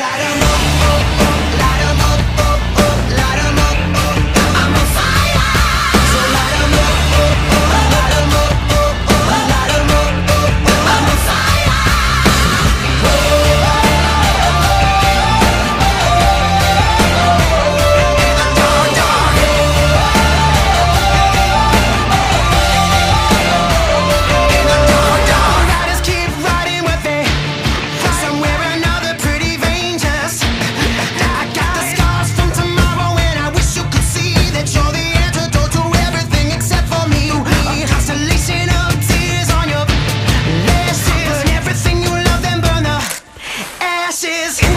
what I'm This is